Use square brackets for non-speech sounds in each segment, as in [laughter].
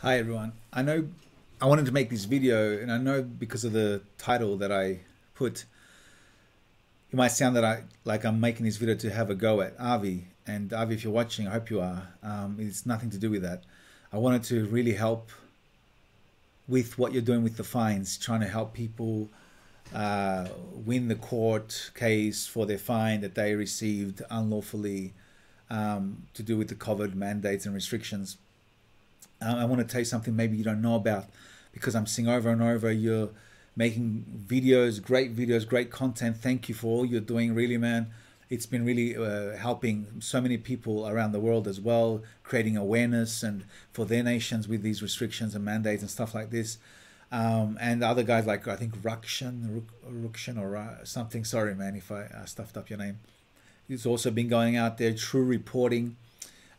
Hi everyone. I know I wanted to make this video and I know because of the title that I put it might sound that I like I'm making this video to have a go at Avi. And Avi if you're watching I hope you are. Um, it's nothing to do with that. I wanted to really help with what you're doing with the fines trying to help people uh, win the court case for their fine that they received unlawfully um, to do with the COVID mandates and restrictions I want to tell you something maybe you don't know about because I'm seeing over and over you're making videos, great videos, great content. Thank you for all you're doing, really, man. It's been really uh, helping so many people around the world as well, creating awareness and for their nations with these restrictions and mandates and stuff like this. Um, and other guys like I think Rukshan, Rukshan or uh, something. Sorry, man, if I uh, stuffed up your name. He's also been going out there, true reporting,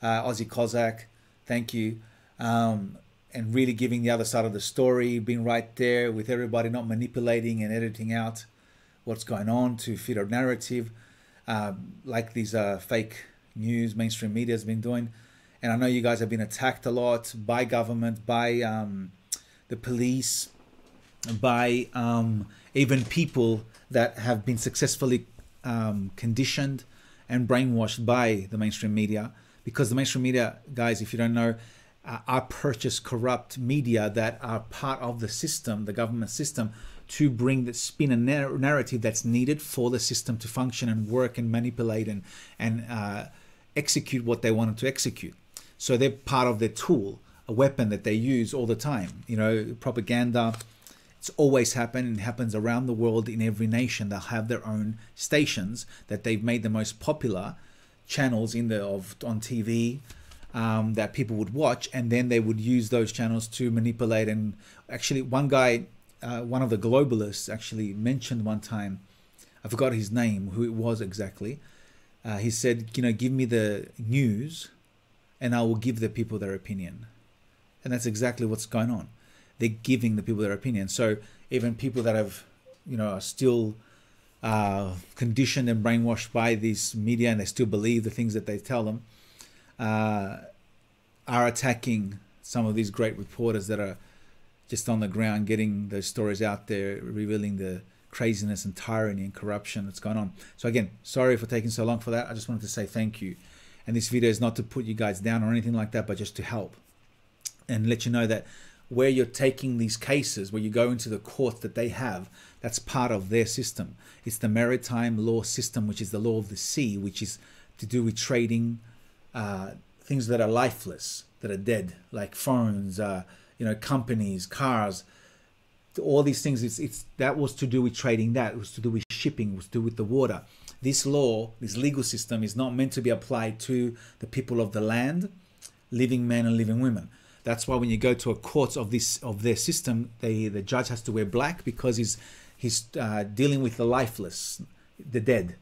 uh, Aussie Cossack. Thank you um, and really giving the other side of the story, being right there with everybody, not manipulating and editing out what's going on to fit a narrative, uh, like these uh, fake news mainstream media has been doing. And I know you guys have been attacked a lot by government, by um, the police, by um, even people that have been successfully um, conditioned and brainwashed by the mainstream media. Because the mainstream media, guys, if you don't know, uh, are purchased corrupt media that are part of the system, the government system, to bring the spin a narrative that's needed for the system to function and work and manipulate and and uh, execute what they wanted to execute. So they're part of their tool, a weapon that they use all the time. You know, propaganda. It's always happened and happens around the world in every nation. They'll have their own stations that they've made the most popular channels in the of on TV, um, that people would watch, and then they would use those channels to manipulate. And actually, one guy, uh, one of the globalists, actually mentioned one time, I forgot his name, who it was exactly. Uh, he said, you know, give me the news, and I will give the people their opinion. And that's exactly what's going on. They're giving the people their opinion. So even people that have, you know, are still uh, conditioned and brainwashed by these media, and they still believe the things that they tell them uh, are attacking some of these great reporters that are just on the ground getting those stories out there, revealing the craziness and tyranny and corruption that's going on. So again, sorry for taking so long for that. I just wanted to say thank you. And this video is not to put you guys down or anything like that, but just to help and let you know that where you're taking these cases, where you go into the court that they have, that's part of their system. It's the maritime law system, which is the law of the sea, which is to do with trading, uh, things that are lifeless, that are dead, like phones, uh, you know, companies, cars, all these things. It's, it's that was to do with trading. That was to do with shipping. Was to do with the water. This law, this legal system, is not meant to be applied to the people of the land, living men and living women. That's why when you go to a court of this of their system, they the judge has to wear black because he's he's uh, dealing with the lifeless, the dead,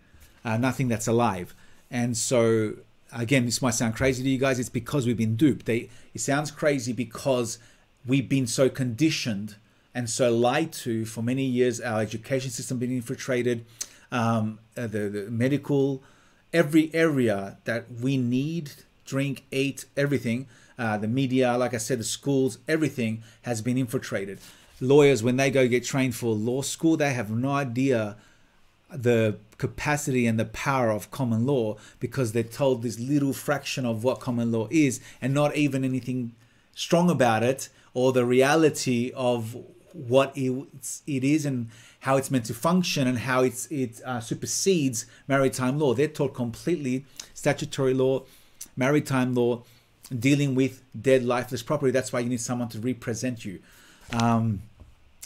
uh, nothing that's alive. And so again, this might sound crazy to you guys. It's because we've been duped. They, it sounds crazy because we've been so conditioned and so lied to for many years. Our education system been infiltrated, um, uh, the, the medical, every area that we need, drink, eat, everything. Uh, the media, like I said, the schools, everything has been infiltrated. Lawyers, when they go get trained for law school, they have no idea the capacity and the power of common law because they're told this little fraction of what common law is and not even anything strong about it or the reality of what it is and how it's meant to function and how it's, it uh, supersedes maritime law. They're taught completely statutory law, maritime law, dealing with dead, lifeless property. That's why you need someone to represent you. Um,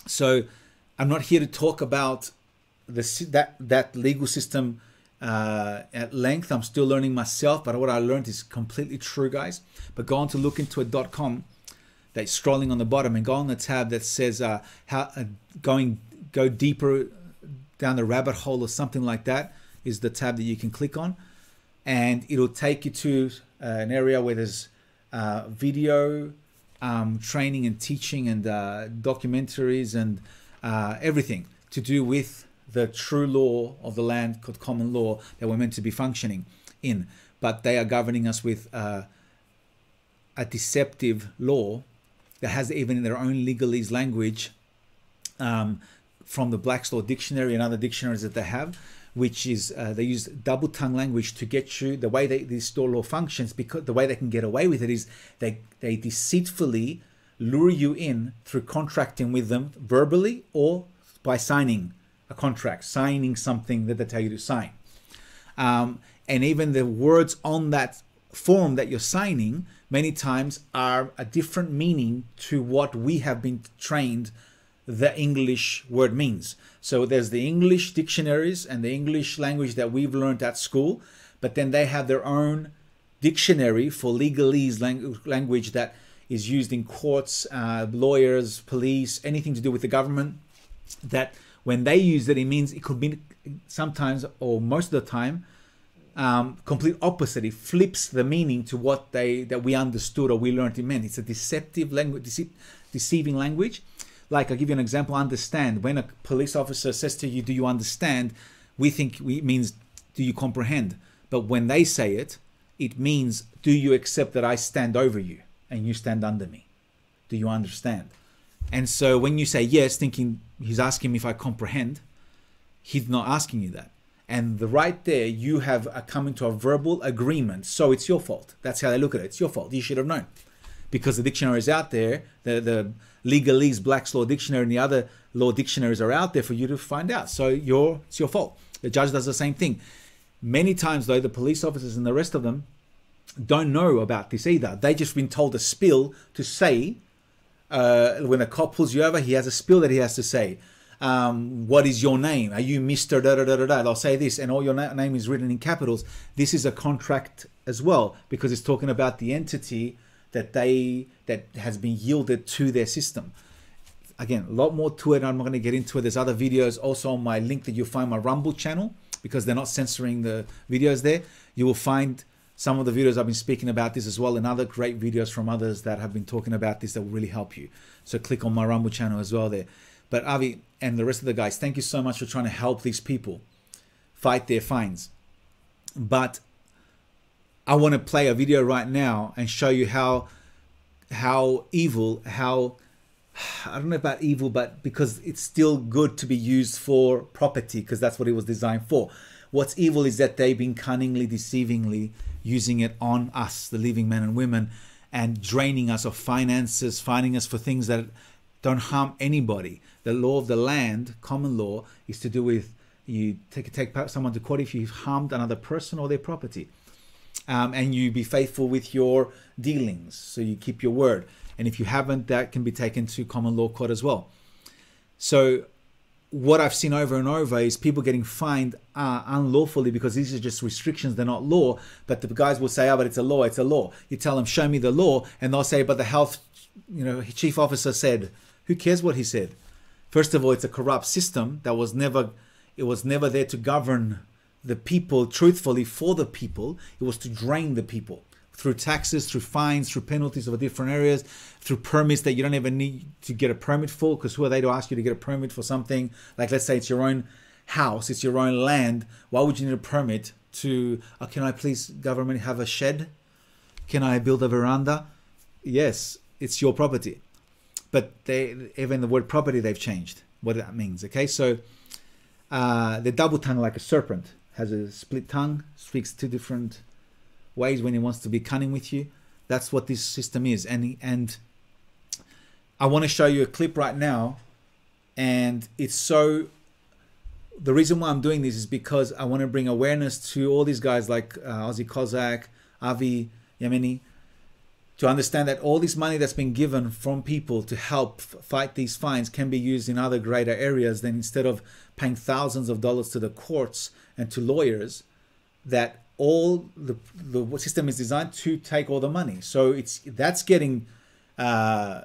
so I'm not here to talk about the, that that legal system uh, at length. I'm still learning myself, but what I learned is completely true, guys. But go on to lookin2it.com. That's scrolling on the bottom, and go on the tab that says uh, how uh, going go deeper down the rabbit hole or something like that is the tab that you can click on, and it'll take you to uh, an area where there's uh, video um, training and teaching and uh, documentaries and everything to do with the true law of the land called common law that we're meant to be functioning in. But they are governing us with uh, a deceptive law that has even in their own legalese language um, from the Black's Law Dictionary and other dictionaries that they have, which is uh, they use double tongue language to get you the way they, this store law functions because the way they can get away with it is they they deceitfully lure you in through contracting with them verbally or by signing a contract, signing something that they tell you to sign. Um, and even the words on that form that you're signing many times are a different meaning to what we have been trained the English word means. So there's the English dictionaries and the English language that we've learned at school, but then they have their own dictionary for legalese language that is used in courts, uh, lawyers, police, anything to do with the government. That when they use it, it means it could be sometimes or most of the time um, complete opposite. It flips the meaning to what they that we understood or we learned it meant. It's a deceptive language, dece- deceiving language. Like I'll give you an example. Understand when a police officer says to you, "Do you understand?" We think it means, "Do you comprehend?" But when they say it, it means, "Do you accept that I stand over you and you stand under me?" Do you understand? And so when you say yes, thinking he's asking me if I comprehend, he's not asking you that. And the right there, you have come into a verbal agreement. So it's your fault. That's how they look at it. It's your fault. You should have known. Because the dictionary is out there, the, the legalese Black's Law Dictionary and the other law dictionaries are out there for you to find out. So your it's your fault. The judge does the same thing. Many times, though, the police officers and the rest of them don't know about this either. They just been told a spill to say uh, when a cop pulls you over, he has a spill that he has to say um, what is your name? Are you Mr. Da da da da da? They'll say this, and all your na- name is written in capitals. This is a contract as well because it's talking about the entity that they that has been yielded to their system. Again, a lot more to it. I'm not going to get into it. There's other videos also on my link that you'll find my Rumble channel because they're not censoring the videos there. You will find some of the videos I've been speaking about this as well and other great videos from others that have been talking about this that will really help you. So click on my Rumble channel as well there. But Avi and the rest of the guys, thank you so much for trying to help these people fight their fines. But I want to play a video right now and show you how how evil, how I don't know about evil, but because it's still good to be used for property, because that's what it was designed for. What's evil is that they've been cunningly, deceivingly using it on us, the living men and women, and draining us of finances, finding us for things that don't harm anybody. The law of the land, common law, is to do with you take take someone to court if you've harmed another person or their property, um, and you be faithful with your dealings. So you keep your word, and if you haven't, that can be taken to common law court as well. So what I've seen over and over is people getting fined uh, unlawfully because these are just restrictions, they're not law. But the guys will say, oh, but it's a law, it's a law. You tell them, show me the law, and they'll say, but the health, you know, chief officer said, who cares what he said? First of all, it's a corrupt system that was never it was never there to govern the people truthfully for the people. It was to drain the people through taxes, through fines, through penalties of different areas, through permits that you don't even need to get a permit for, because who are they to ask you to get a permit for something? Like let's say it's your own house, it's your own land. Why would you need a permit to? Oh, can I please government have a shed? Can I build a veranda? Yes, it's your property but they even the word property they've changed what that means. Okay, so uh, the double tongue like a serpent has a split tongue, speaks two different ways when he wants to be cunning with you. That's what this system is, and and I want to show you a clip right now, and it's so. The reason why I'm doing this is because I want to bring awareness to all these guys like uh, Aussie Cossack, Avi Yemini, to understand that all this money that's been given from people to help fight these fines can be used in other greater areas then instead of paying thousands of dollars to the courts and to lawyers that all the, the system is designed to take all the money so it's that's getting uh,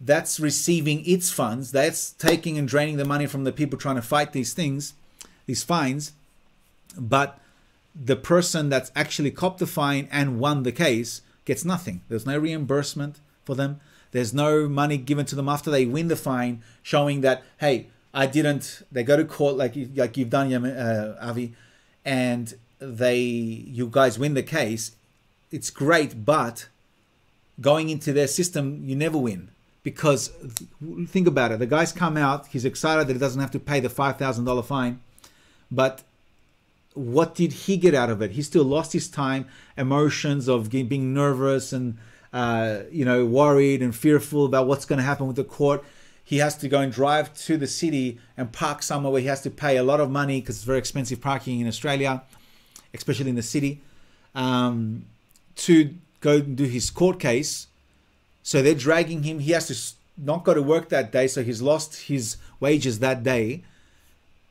that's receiving its funds that's taking and draining the money from the people trying to fight these things these fines but the person that's actually copped the fine and won the case gets nothing. There's no reimbursement for them. There's no money given to them after they win the fine, showing that hey, I didn't. They go to court like you, like you've done, uh, Avi, and they you guys win the case. It's great, but going into their system, you never win because think about it. The guy's come out, he's excited that he doesn't have to pay the five thousand dollar fine, but what did he get out of it? He still lost his time, emotions of being nervous and uh, you know worried and fearful about what's going to happen with the court. He has to go and drive to the city and park somewhere where he has to pay a lot of money because it's very expensive parking in Australia, especially in the city, um, to go and do his court case. So they're dragging him. He has to not go to work that day, so he's lost his wages that day,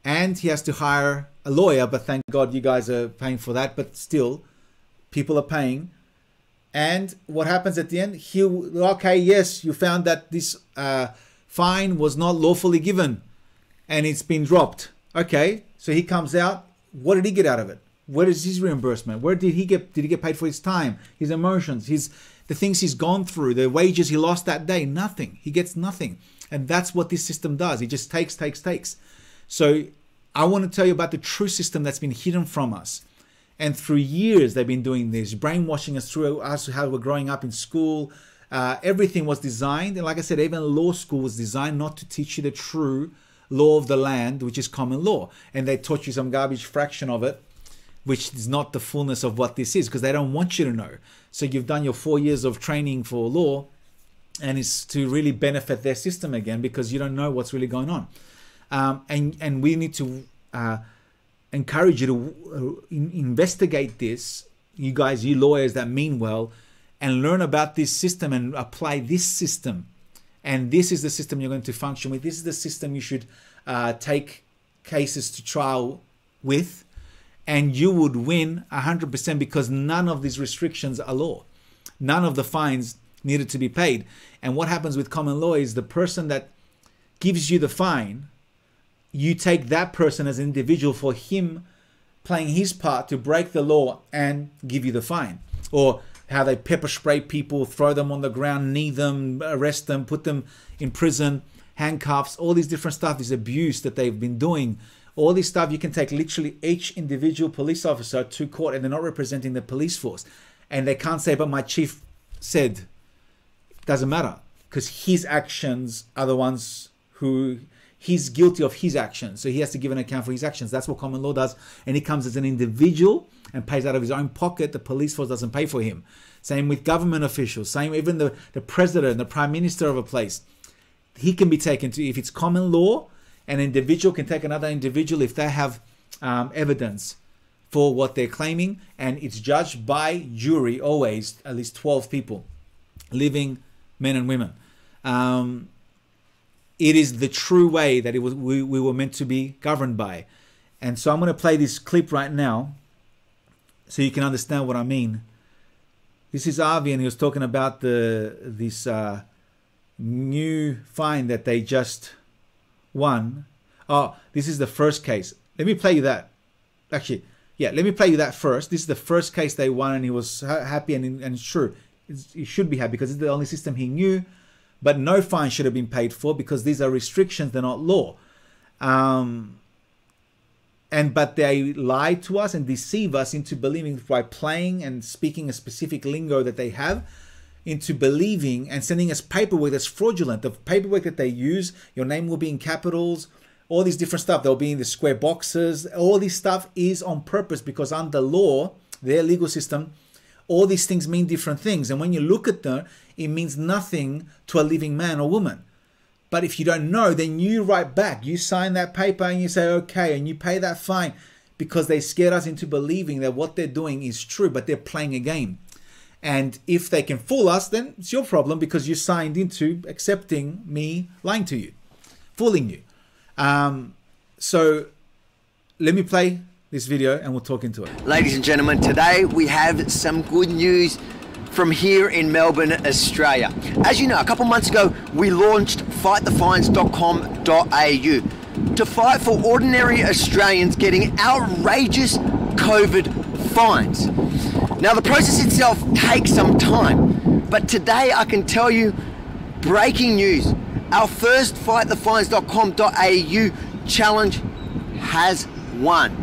and he has to hire a lawyer, but thank God you guys are paying for that. But still, people are paying. And what happens at the end? He okay, yes, you found that this uh, fine was not lawfully given, and it's been dropped. Okay, so he comes out. What did he get out of it? Where is his reimbursement? Where did he get? Did he get paid for his time, his emotions, his the things he's gone through, the wages he lost that day? Nothing. He gets nothing, and that's what this system does. It just takes, takes, takes. So I want to tell you about the true system that's been hidden from us. And through years, they've been doing this, brainwashing us through us how we're growing up in school. Uh, everything was designed, and like I said, even law school was designed not to teach you the true law of the land, which is common law. And they taught you some garbage fraction of it, which is not the fullness of what this is, because they don't want you to know. So you've done your four years of training for law, and it's to really benefit their system again because you don't know what's really going on um, and and we need to uh, encourage you to uh, investigate this, you guys, you lawyers that mean well, and learn about this system and apply this system. And this is the system you're going to function with. This is the system you should uh, take cases to trial with, and you would win 100% because none of these restrictions are law. None of the fines needed to be paid. And what happens with common law is the person that gives you the fine you take that person as an individual for him playing his part to break the law and give you the fine. Or how they pepper spray people, throw them on the ground, knee them, arrest them, put them in prison, handcuffs, all these different stuff, this abuse that they've been doing. All this stuff, you can take literally each individual police officer to court and they're not representing the police force. And they can't say, but my chief said, doesn't matter because his actions are the ones who he's guilty of his actions. So he has to give an account for his actions. That's what common law does. And he comes as an individual and pays out of his own pocket. The police force doesn't pay for him. Same with government officials. Same even the, the president, the prime minister of a place. He can be taken to, if it's common law, an individual can take another individual if they have um, evidence for what they're claiming. And it's judged by jury always, at least 12 people, living men and women. Um, it is the true way that it was we, we were meant to be governed by. And so I'm going to play this clip right now so you can understand what I mean. This is Avi, and he was talking about the this uh, new fine that they just won. Oh, this is the first case. Let me play you that. Actually, yeah, let me play you that first. This is the first case they won, and he was happy and and sure he should be happy because it's the only system he knew but no fine should have been paid for because these are restrictions, they're not law. Um, and but they lie to us and deceive us into believing by playing and speaking a specific lingo that they have into believing and sending us paperwork that's fraudulent. The paperwork that they use, your name will be in capitals, all these different stuff. They'll be in the square boxes. All this stuff is on purpose because under law, their legal system, all these things mean different things. And when you look at them, it means nothing to a living man or woman. But if you don't know, then you write back. You sign that paper and you say, okay, and you pay that fine because they scared us into believing that what they're doing is true, but they're playing a game. And if they can fool us, then it's your problem because you signed into accepting me lying to you, fooling you. Um, so let me play this video and we'll talk into it. Ladies and gentlemen, today we have some good news from here in Melbourne, Australia. As you know, a couple months ago, we launched fightthefines.com.au to fight for ordinary Australians getting outrageous COVID fines. Now, the process itself takes some time, but today I can tell you breaking news. Our first fightthefines.com.au challenge has won.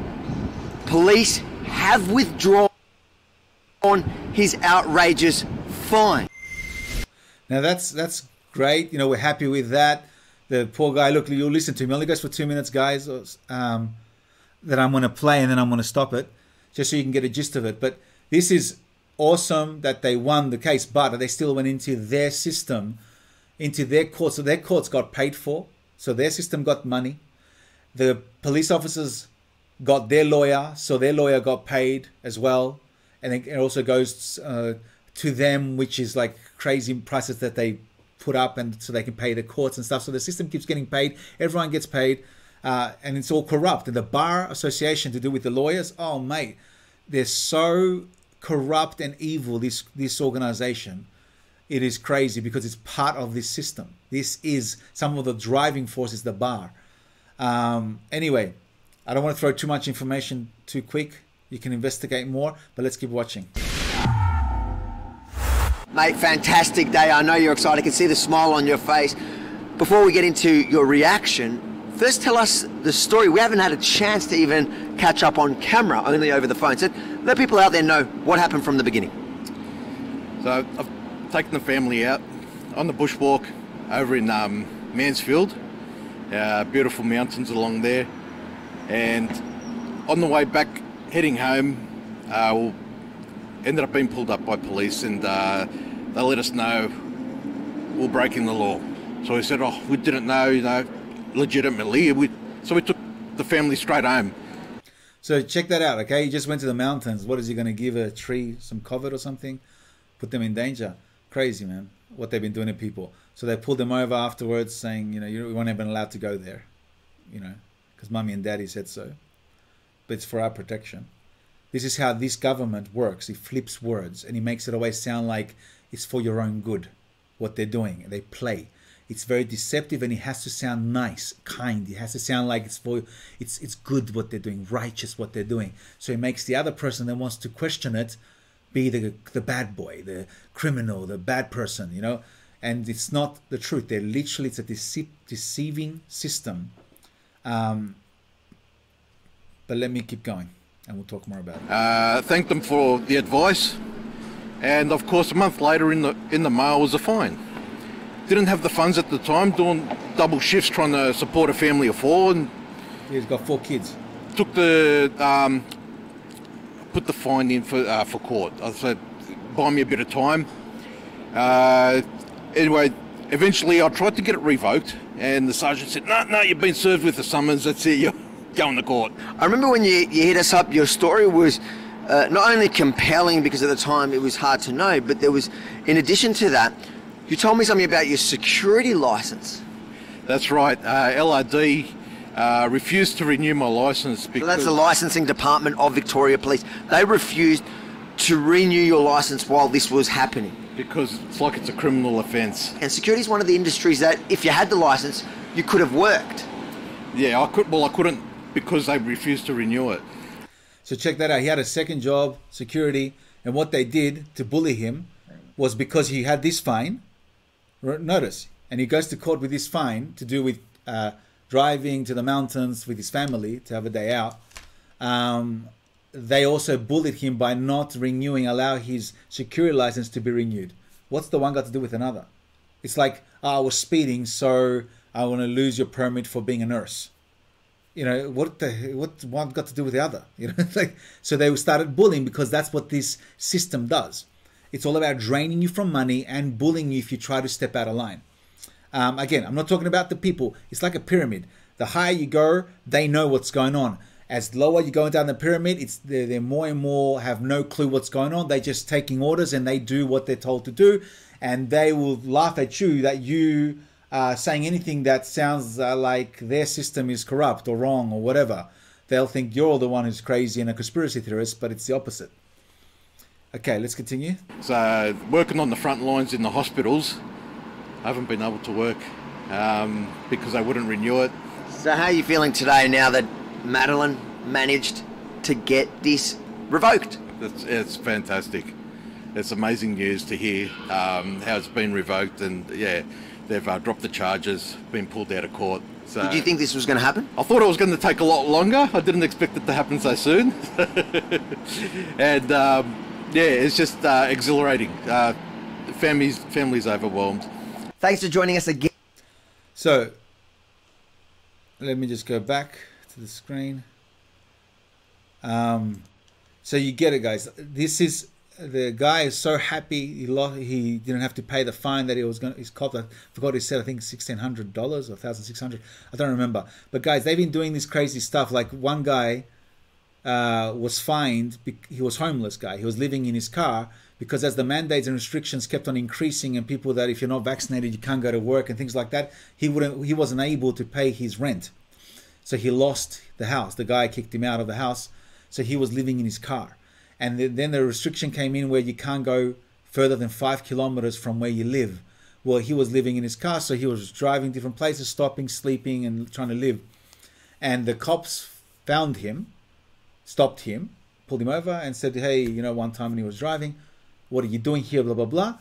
Police have withdrawn his outrageous fine. Now that's that's great. You know, we're happy with that. The poor guy. Look, you'll listen to. He only goes for two minutes, guys. Um, that I'm going to play and then I'm going to stop it, just so you can get a gist of it. But this is awesome that they won the case, but they still went into their system, into their court. So their courts got paid for. So their system got money. The police officers got their lawyer, so their lawyer got paid as well. And it also goes uh, to them, which is like crazy prices that they put up, and so they can pay the courts and stuff. So the system keeps getting paid. Everyone gets paid, uh, and it's all corrupt. And the bar association to do with the lawyers, oh mate, they're so corrupt and evil. This this organization, it is crazy because it's part of this system. This is some of the driving forces. The bar. Um, anyway, I don't want to throw too much information too quick. You can investigate more, but let's keep watching. Mate, fantastic day. I know you're excited. I can see the smile on your face. Before we get into your reaction, first tell us the story. We haven't had a chance to even catch up on camera, only over the phone. So let people out there know what happened from the beginning. So I've taken the family out on the bushwalk over in um, Mansfield. Uh, beautiful mountains along there. And on the way back, heading home, uh, we ended up being pulled up by police and uh, they let us know we're breaking the law. So we said, oh, we didn't know, you know, legitimately. We, so we took the family straight home. So check that out, okay? He just went to the mountains. What is he going to give a tree some cover or something? Put them in danger. Crazy, man. What they've been doing to people. So they pulled them over afterwards saying, you know, you weren't even allowed to go there, you know, because mommy and daddy said so. But it's for our protection. This is how this government works. He flips words and he makes it always sound like it's for your own good, what they're doing. They play it's very deceptive and it has to sound nice kind. It has to sound like it's for it's it's good what they're doing righteous what they're doing. So it makes the other person that wants to question it be the the bad boy the criminal the bad person you know? And it's not the truth. They're literally it's a dece- deceiving system. Um, but let me keep going and we'll talk more about it. Uh, thank them for the advice. And of course a month later in the in the mail was a fine didn't have the funds at the time, doing double shifts trying to support a family of four, and he's got four kids. Took the um, put the fine in for uh, for court. I said, buy me a bit of time. Uh, anyway, eventually I tried to get it revoked, and the sergeant said, "No, no, you've been served with the summons. That's it. You're going to court." I remember when you, you hit us up. Your story was. Uh, not only compelling because at the time it was hard to know, but there was, in addition to that, you told me something about your security license. That's right. Uh, LRD uh, refused to renew my license because... So that's the licensing department of Victoria Police. They refused to renew your license while this was happening. Because it's like it's a criminal offence. And security is one of the industries that, if you had the license, you could have worked. Yeah, I could. Well, I couldn't because they refused to renew it. So check that out. He had a second job, security, and what they did to bully him was because he had this fine Notice, and he goes to court with his fine to do with uh, driving to the mountains with his family to have a day out. Um, they also bullied him by not renewing, allow his security license to be renewed. What's the one got to do with another? It's like, oh, I was speeding, so I want to lose your permit for being a nurse. You know what? The what one got to do with the other? [laughs] You know, like so they started bullying because that's what this system does. It's all about draining you from money and bullying you if you try to step out of line. Um, again, I'm not talking about the people. It's like a pyramid. The higher you go, they know what's going on. As lower you're going down the pyramid, it's they're, they're more and more have no clue what's going on. They're just taking orders and they do what they're told to do, and they will laugh at you that you are saying anything that sounds uh, like their system is corrupt or wrong or whatever. They'll think you're the one who's crazy and a conspiracy theorist, but it's the opposite. Okay, let's continue. So, working on the front lines in the hospitals, I haven't been able to work um, because they wouldn't renew it. So, how are you feeling today now that Madeline managed to get this revoked? It's, it's fantastic. It's amazing news to hear um, how it's been revoked, and yeah, they've uh, dropped the charges, been pulled out of court. So Did you think this was going to happen? I thought it was going to take a lot longer. I didn't expect it to happen so soon. [laughs] and um, yeah, it's just uh, exhilarating. Uh, the family's family's overwhelmed. Thanks for joining us again. So let me just go back to the screen. Um, so you get it, guys. This is the guy is so happy he lost, he didn't have to pay the fine that he was going. He's copped. I forgot he said I think sixteen hundred dollars or thousand six hundred. I don't remember. But guys, they've been doing this crazy stuff. Like one guy uh, was fined. He was homeless guy. He was living in his car because as the mandates and restrictions kept on increasing, and people that if you're not vaccinated you can't go to work and things like that, he wouldn't. He wasn't able to pay his rent, so he lost the house. The guy kicked him out of the house, so he was living in his car and then the restriction came in where you can't go further than five kilometers from where you live. Well, he was living in his car, so he was driving different places, stopping, sleeping, and trying to live. And the cops found him, stopped him, pulled him over, and said, "Hey, you know, one time when he was driving, what are you doing here? Blah blah blah."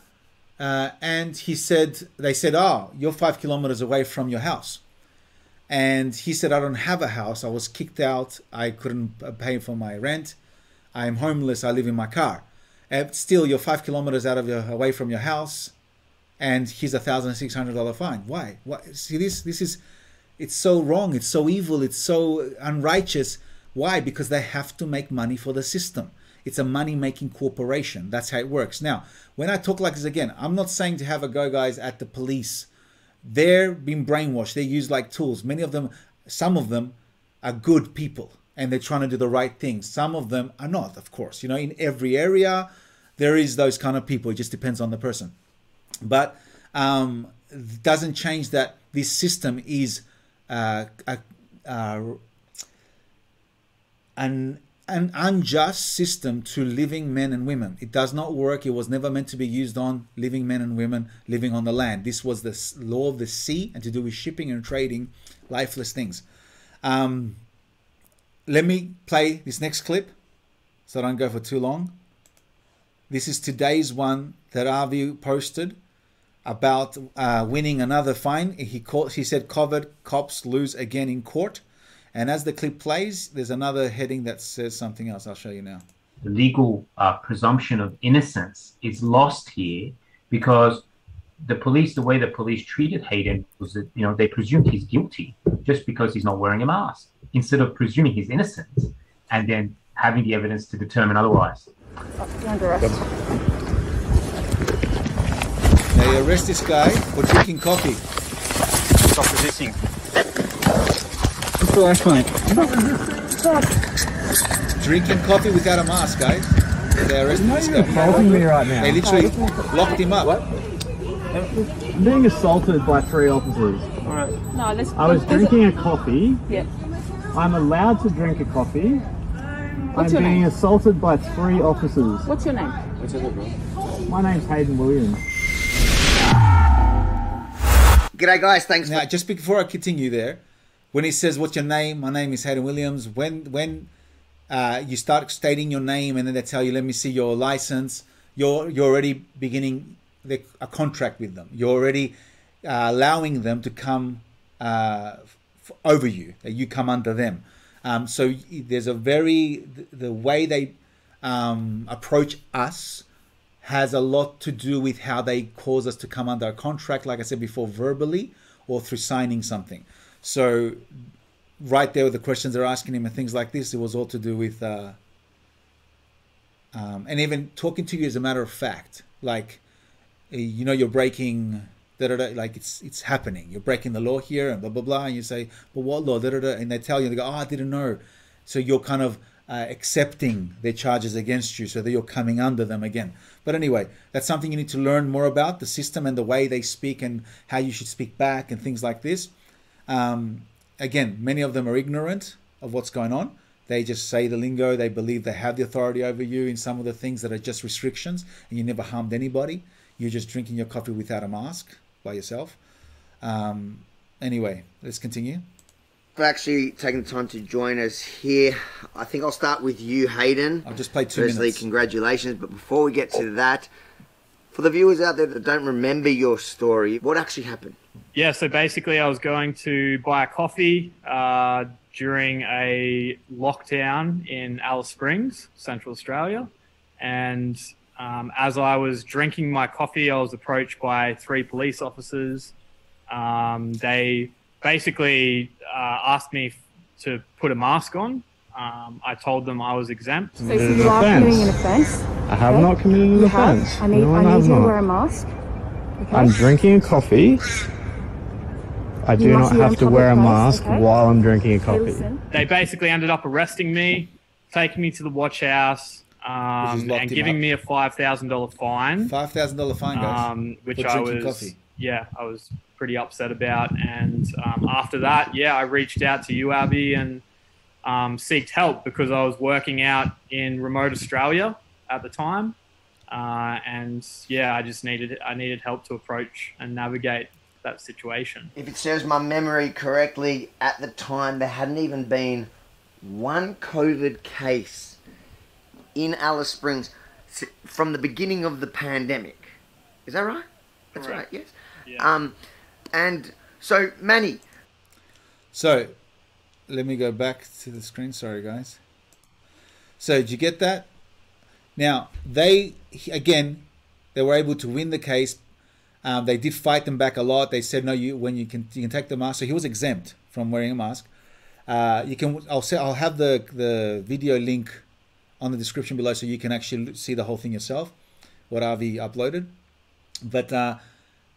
Uh, and he said, "They said, oh, you're five kilometers away from your house." And he said, "I don't have a house. I was kicked out. I couldn't pay for my rent." I'm homeless, I live in my car. And still, you're five kilometers out of your, away from your house, and here's a thousand six hundred dollar fine. Why? Why? See, this this is, it's so wrong. It's so evil. It's so unrighteous. Why? Because they have to make money for the system. It's a money making corporation. That's how it works. Now, when I talk like this again, I'm not saying to have a go, guys, at the police. They're being brainwashed. They're used like tools. Many of them, some of them, are good people and they're trying to do the right thing. Some of them are not, of course. You know, in every area, there is those kind of people. It just depends on the person. But um, doesn't change that this system is uh, a, uh, an an unjust system to living men and women. It does not work. It was never meant to be used on living men and women living on the land. This was the law of the sea and to do with shipping and trading lifeless things. Um, let me play this next clip so I don't go for too long. This is today's one that Avi posted about uh, winning another fine. He called, he said COVID cops lose again in court. And as the clip plays, there's another heading that says something else. I'll show you now. The legal uh, presumption of innocence is lost here because the police, the way the police treated Hayden was that, you know, they presumed he's guilty just because he's not wearing a mask instead of presuming his innocence and then having the evidence to determine otherwise. They arrest this guy for drinking coffee. Stop resisting. Drinking coffee without a mask, eh? guys. They arrested this guy. assaulting me right now. They literally locked him up. What? I'm being assaulted by three officers. All right. No, let's. I was let's- drinking a coffee. Yeah. I'm allowed to drink a coffee. What's I'm your being name? assaulted by three officers. What's your name? My name's Hayden Williams. G'day, guys. Thanks for Now, just before I continue there, when he says, "What's your name?" My name is Hayden Williams. When when uh, you start stating your name and then they tell you, "Let me see your license," you're you're already beginning the, a contract with them. You're already uh, allowing them to come uh, f- over you. That you come under them. Um, so there's a very the, way they um, approach us has a lot to do with how they cause us to come under a contract, like I said before, verbally or through signing something. So, right there with the questions they're asking him and things like this, it was all to do with, uh, um, and even talking to you as a matter of fact, like, uh, you know, you're breaking, da, da, da, like it's it's happening. You're breaking the law here and blah blah blah, and you say, but what law? Da, da, da, and they tell you, they go, oh, I didn't know. So you're kind of uh, accepting their charges against you, so that you're coming under them again. But anyway, that's something you need to learn more about the system and the way they speak and how you should speak back and things like this. Um, again, many of them are ignorant of what's going on. They just say the lingo. They believe they have the authority over you in some of the things that are just restrictions, and you never harmed anybody. You're just drinking your coffee without a mask by yourself. Um, anyway, let's continue. for actually taking the time to join us here. I think I'll start with you, Hayden. I'll just play two Firstly, minutes. congratulations. But before we get to that, for the viewers out there that don't remember your story, what actually happened? Yeah, so basically, I was going to buy a coffee uh, during a lockdown in Alice Springs, Central Australia, and Um, as I was drinking my coffee, I was approached by three police officers. Um, they basically uh, asked me to put a mask on. Um, I told them I was exempt. So, so you are committing an offence. I have okay? not committed an You offence. have. I need, no, I I need have you to wear a mask. Okay? I'm drinking a coffee. I do You not must be on have to wear a place, mask okay? while I'm drinking a coffee. They basically ended up arresting me, taking me to the watch house, um, and giving up. me a five thousand dollar fine. Five thousand dollar fine, guys. um, which for I was, coffee. yeah, I was pretty upset about. And um, after that, yeah, I reached out to you, Avi, and um, seeked help because I was working out in remote Australia at the time. Uh, and yeah, I just needed I needed help to approach and navigate that situation. If it serves my memory correctly, at the time there hadn't even been one COVID case in Alice Springs from the beginning of the pandemic. Is that right? That's Correct. right. Yes. Yeah. Um, and so Manny, So, let me go back to the screen. Sorry, guys. So, did you get that? Now, they, again, they were able to win the case. Um, they did fight them back a lot. They said, no, you when you can you can take the mask. So he was exempt from wearing a mask. Uh, you can. I'll say I'll have the the video link on the description below, so you can actually see the whole thing yourself. What Avi uploaded, but uh,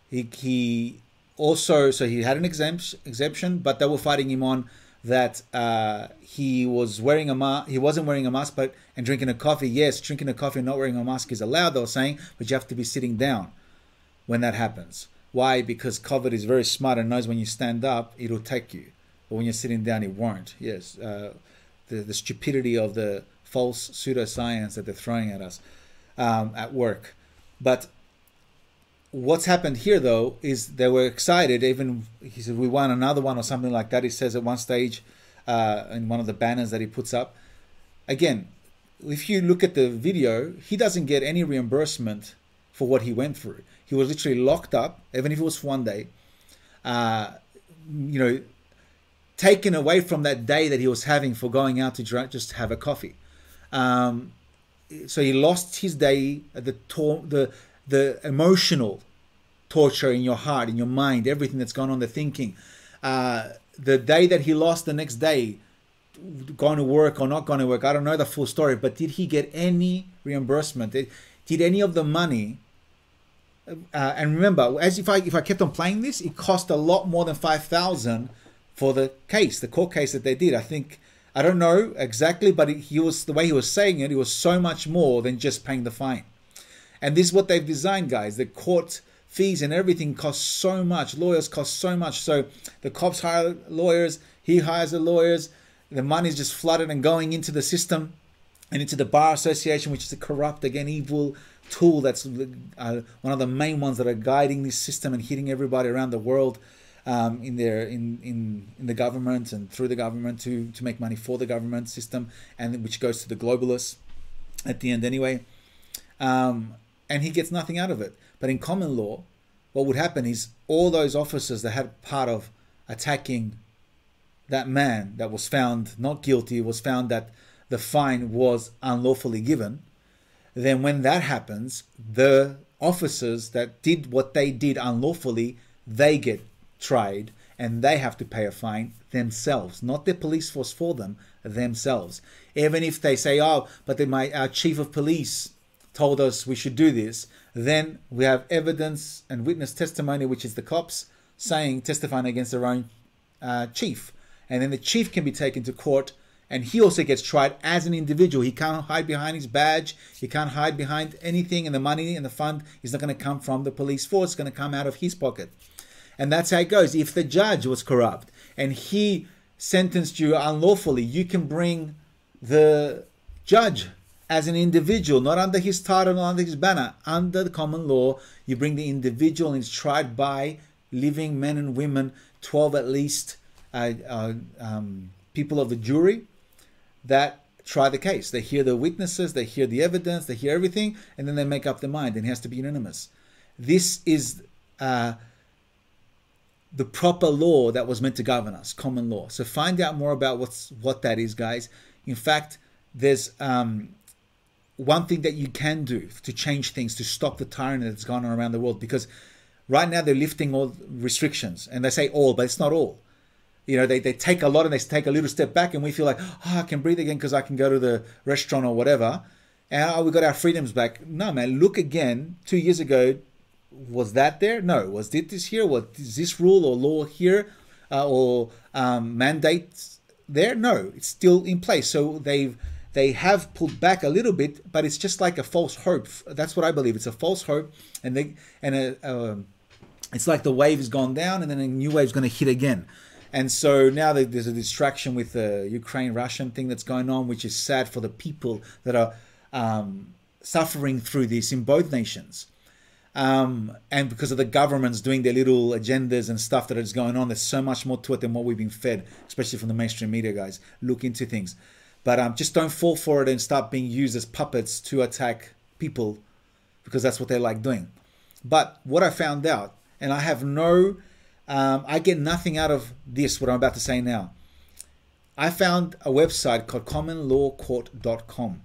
he he also so he had an exemption exemption, but they were fighting him on that uh, he was wearing a mask. He wasn't wearing a mask, but and drinking a coffee. Yes, drinking a coffee and not wearing a mask is allowed. They were saying, but you have to be sitting down when that happens. Why? Because COVID is very smart and knows when you stand up, it'll take you. But when you're sitting down, it won't. Yes. Uh, the, the stupidity of the false pseudoscience that they're throwing at us um, at work. But what's happened here, though, is they were excited. Even he said, we won another one or something like that. He says at one stage uh, in one of the banners that he puts up. Again, if you look at the video, he doesn't get any reimbursement for what he went through. He was literally locked up, even if it was for one day. Uh, you know, taken away from that day that he was having for going out to just have a coffee. Um, so he lost his day, at the the the emotional torture in your heart, in your mind, everything that's gone on, the thinking. Uh, the day that he lost, the next day, going to work or not going to work, I don't know the full story. But did he get any reimbursement? Did, did any of the money? Uh, and remember, as if I if I kept on playing this, it cost a lot more than five thousand for the case, the court case that they did. I think I don't know exactly, but he was the way he was saying it. It was so much more than just paying the fine. And this is what they've designed, guys. The court fees and everything cost so much. Lawyers cost so much. So the cops hire lawyers. He hires the lawyers. The money's just flooded and going into the system and into the bar association, which is a corrupt, again, evil tool that's uh, one of the main ones that are guiding this system and hitting everybody around the world um, in their in, in in the government and through the government to to make money for the government system, and which goes to the globalists at the end anyway. Um, and he gets nothing out of it. But in common law, what would happen is all those officers that had part of attacking that man that was found not guilty was found that the fine was unlawfully given then when that happens the officers that did what they did unlawfully they get tried and they have to pay a fine themselves not the police force for them themselves even if they say oh but my our chief of police told us we should do this then we have evidence and witness testimony which is the cops saying testifying against their own uh, chief. And then the chief can be taken to court and he also gets tried as an individual. He can't hide behind his badge. He can't hide behind anything and the money and the fund. Is not going to come from the police force. It's going to come out of his pocket. And that's how it goes. If the judge was corrupt and he sentenced you unlawfully you can bring the judge as an individual not under his title not under his banner under the common law you bring the individual and it's tried by living men and women 12 at least uh, uh, um, people of the jury that try the case. They hear the witnesses, they hear the evidence, they hear everything, and then they make up their mind. And it has to be unanimous. This is uh, the proper law that was meant to govern us, common law. So find out more about what's what that is, guys. In fact, there's um, one thing that you can do to change things to stop the tyranny that's gone on around the world because right now they're lifting all restrictions and they say all but it's not all. You know they, they take a lot and they take a little step back and we feel like oh i can breathe again because i can go to the restaurant or whatever. And oh, we got our freedoms back? No man look again two years ago was that there? No. Was this here? Was this rule or law here uh, or um, mandates there? No. It's still in place. So they've they have pulled back a little bit, but it's just like a false hope. That's what I believe. It's a false hope, and they and a, um, it's like the wave has gone down, and then a new wave is going to hit again. And so now there's a distraction with the Ukraine-Russian thing that's going on, which is sad for the people that are um, suffering through this in both nations. Um, and because of the governments doing their little agendas and stuff that is going on, there's so much more to it than what we've been fed, especially from the mainstream media guys. Look into things. But um, just don't fall for it and start being used as puppets to attack people because that's what they like doing. But what I found out, and I have no, um, I get nothing out of this, what I'm about to say now. I found a website called commonlawcourt.com.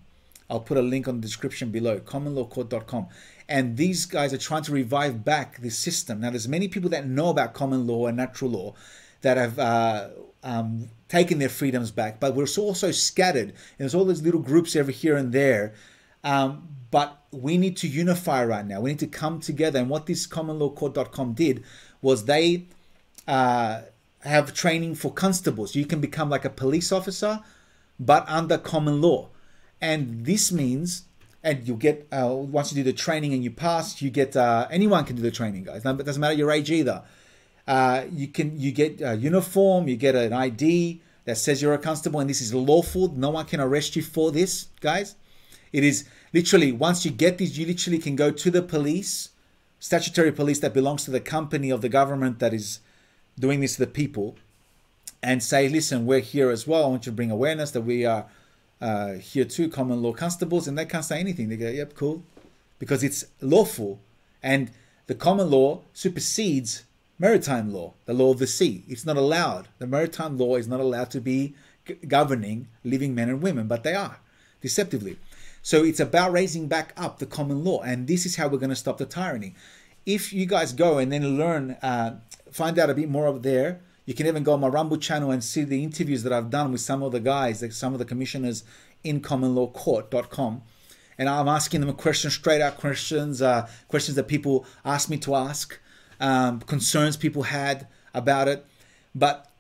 I'll put a link on the description below, commonlawcourt.com. And these guys are trying to revive back this system. Now, there's many people that know about common law and natural law that have uh, um, taken their freedoms back, but we're also scattered. And there's all these little groups over here and there. Um, but we need to unify right now. We need to come together. And what this commonlawcourt.com did was they uh, have training for constables. You can become like a police officer, but under common law. And this means, and you'll get, uh, once you do the training and you pass, you get, uh, anyone can do the training, guys. It doesn't matter your age either. Uh, you can you get a uniform, you get an ID that says you're a constable, and this is lawful. No one can arrest you for this, guys. It is literally once you get this, you literally can go to the police, statutory police that belongs to the company of the government that is doing this to the people, and say, listen, we're here as well. I want you to bring awareness that we are uh, here too, common law constables, and they can't say anything. They go, yep, cool, because it's lawful, and the common law supersedes maritime law, the law of the sea. It's not allowed. The maritime law is not allowed to be governing living men and women, but they are deceptively. So it's about raising back up the common law, and this is how we're going to stop the tyranny. If you guys go and then learn, uh, find out a bit more of there, you can even go on my Rumble channel and see the interviews that I've done with some of the guys, like some of the commissioners in commonlawcourt.com. And I'm asking them questions, straight out questions, uh, questions that people ask me to ask um, concerns people had about it. But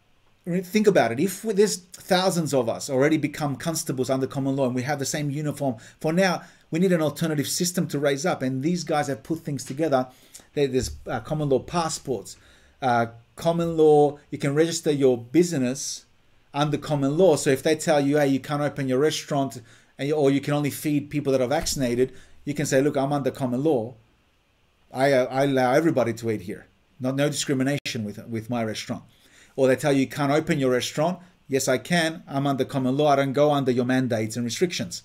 think about it. If there's thousands of us already become constables under common law and we have the same uniform, for now, we need an alternative system to raise up. And these guys have put things together. There's uh, common law passports, uh, common law, you can register your business under common law. So if they tell you, hey, you can't open your restaurant and, or you can only feed people that are vaccinated, you can say, look, I'm under common law. I, uh, I allow everybody to eat here. Not no discrimination with with my restaurant. Or they tell you you can't open your restaurant. Yes, I can. I'm under common law. I don't go under your mandates and restrictions.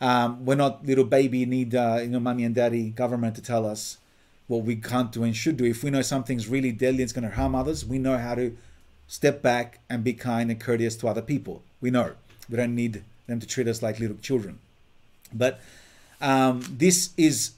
Um, we're not little baby need uh, you know mommy and daddy government to tell us what we can't do and should do. If we know something's really deadly and it's going to harm others, we know how to step back and be kind and courteous to other people. We know we don't need them to treat us like little children. But um, this is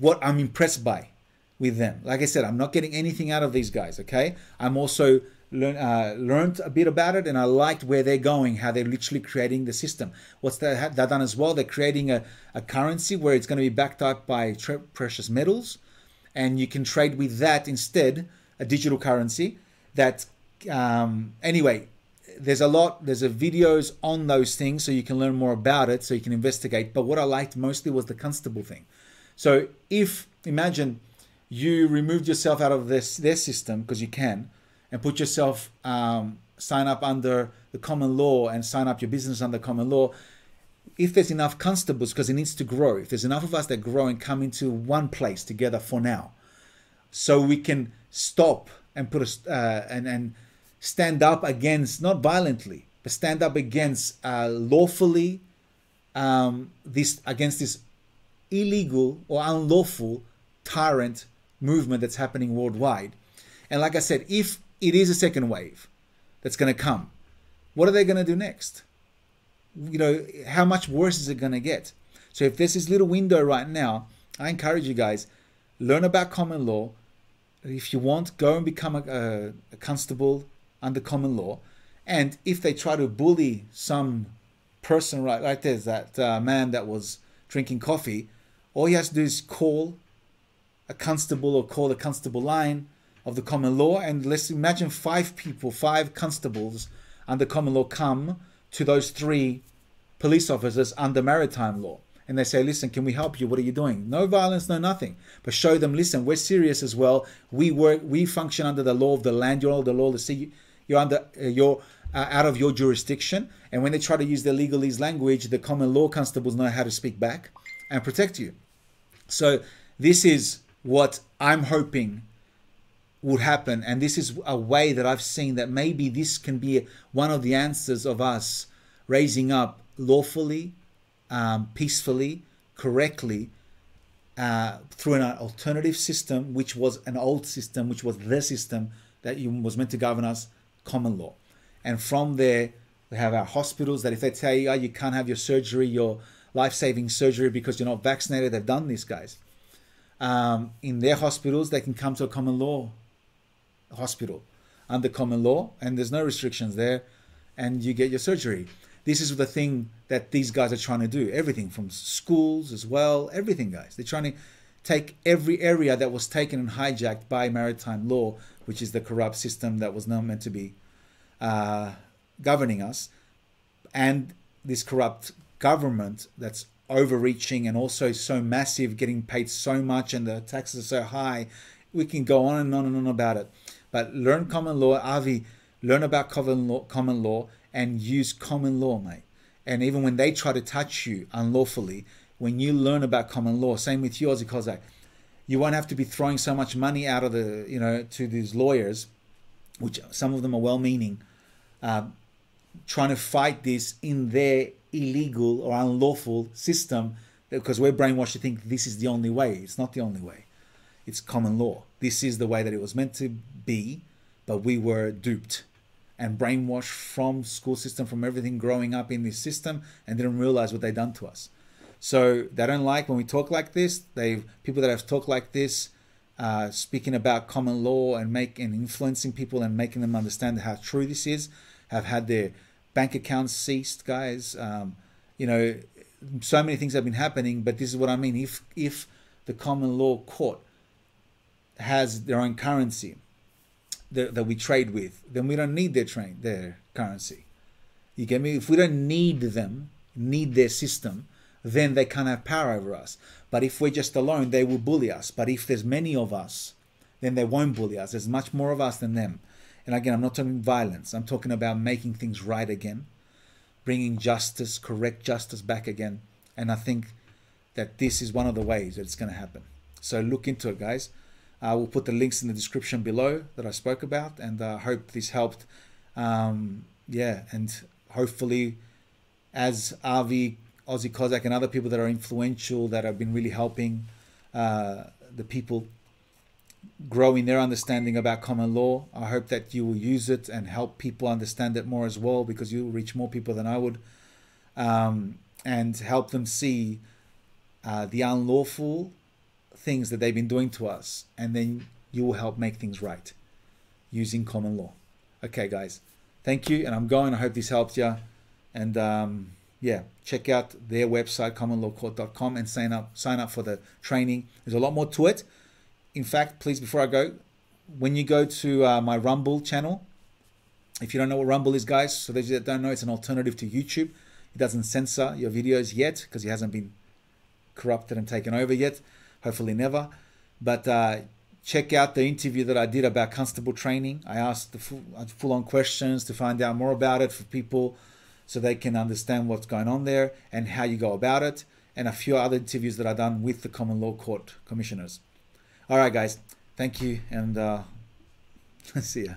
what I'm impressed by with them. Like I said, I'm not getting anything out of these guys. Okay, I'm also learn, uh, learned a bit about it, and I liked where they're going, how they're literally creating the system. What's that, done as well? They're creating a, a currency where it's going to be backed up by tre- precious metals, and you can trade with that instead, a digital currency. That um, anyway, there's a lot there's a videos on those things so you can learn more about it so you can investigate but what i liked mostly was the constable thing so if imagine you removed yourself out of this their system because you can, and put yourself um, sign up under the common law and sign up your business under common law. If there's enough constables, because it needs to grow, if there's enough of us that grow and come into one place together for now, so we can stop and put a uh, and and stand up against not violently, but stand up against uh, lawfully um, this against this illegal or unlawful tyrant movement that's happening worldwide. And like I said, if it is a second wave that's going to come, what are they going to do next? You know, how much worse is it going to get? So if there's this little window right now, I encourage you guys, learn about common law. If you want, go and become a, a, a constable under common law. And if they try to bully some person right like there's that uh, man that was drinking coffee, all he has to do is call a constable or call the constable line of the common law. And let's imagine five people, five constables under common law come to those three police officers under maritime law. And they say, listen, can we help you? What are you doing? No violence, no nothing. But show them, listen, we're serious as well. We work, we function under the law of the land. You're under the law of the sea. You're under, uh, you're uh, out of your jurisdiction. And when they try to use their legalese language, the common law constables know how to speak back and protect you. So this is what I'm hoping would happen. And this is a way that I've seen that maybe this can be one of the answers of us raising up lawfully, um, peacefully, correctly, uh, through an alternative system, which was an old system, which was the system that was meant to govern us, common law. And from there, we have our hospitals that if they tell you, oh, you can't have your surgery, your life saving surgery because you're not vaccinated, they've done this, guys. Um, in their hospitals, they can come to a common law hospital under common law, and there's no restrictions there, and you get your surgery. This is the thing that these guys are trying to do. Everything from schools as well, everything, guys. They're trying to take every area that was taken and hijacked by maritime law, which is the corrupt system that was not meant to be uh, governing us, and this corrupt government that's overreaching and also so massive, getting paid so much, and the taxes are so high. We can go on and on and on about it. But learn common law, Avi, learn about common law, common law and use common law, mate. And even when they try to touch you unlawfully, when you learn about common law, same with you, Aussie Cossack, you won't have to be throwing so much money out of the, you know, to these lawyers, which some of them are well-meaning, uh, trying to fight this in their illegal or unlawful system because we're brainwashed to think this is the only way. It's not the only way. It's common law. This is the way that it was meant to be, but we were duped and brainwashed from school system, from everything growing up in this system, and didn't realize what they done to us. So they don't like when we talk like this. They people that have talked like this, uh, speaking about common law and making influencing people and making them understand how true this is, have had their bank accounts ceased, guys. Um, you know, so many things have been happening. But this is what I mean. If if the common law court has their own currency that, that we trade with, then we don't need their train their currency. You get me? If we don't need them, need their system, then they can't have power over us. But if we're just alone, they will bully us. But if there's many of us, then they won't bully us. There's much more of us than them. And again, I'm not talking violence. I'm talking about making things right again, bringing justice, correct justice back again. And I think that this is one of the ways that it's going to happen. So look into it, guys. I will put the links in the description below that I spoke about, and I uh, hope this helped. Um, yeah, and hopefully, as Avi, Aussie Cossack, and other people that are influential that have been really helping uh, the people grow in their understanding about common law. I hope that you will use it and help people understand it more as well, because you'll reach more people than I would, um, and help them see uh, the unlawful things that they've been doing to us, and then you will help make things right using common law. Okay, guys, thank you, and I'm going. I hope this helped you, and um, yeah, check out their website commonlawcourt.com and sign up sign up for the training. There's a lot more to it. In fact, please before I go, when you go to uh, my Rumble channel, if you don't know what Rumble is, guys, so those that don't know, it's an alternative to YouTube. It doesn't censor your videos yet because it hasn't been corrupted and taken over yet hopefully never. But uh, check out the interview that I did about constable training. I asked the full, uh, full on questions to find out more about it for people so they can understand what's going on there and how you go about it, and a few other interviews that I've done with the common law court commissioners. All right, guys, thank you, and uh, [laughs] see ya.